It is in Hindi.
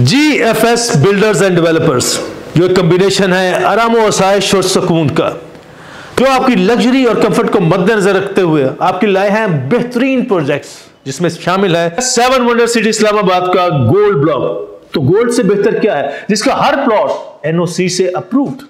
Ji F S builders and developers जो एक कम्बिनेशन है आराम आसाइश और सुकून का। जो आपकी लग्जरी और कंफर्ट को मद्देनजर रखते हुए आपके लाए हैं बेहतरीन प्रोजेक्ट्स जिसमें शामिल है सेवन वंडर सिटी इस्लामाबाद का गोल्ड ब्लॉक तो गोल्ड से बेहतर क्या है? जिसका हर प्लॉट एनओसी से अप्रूव्ड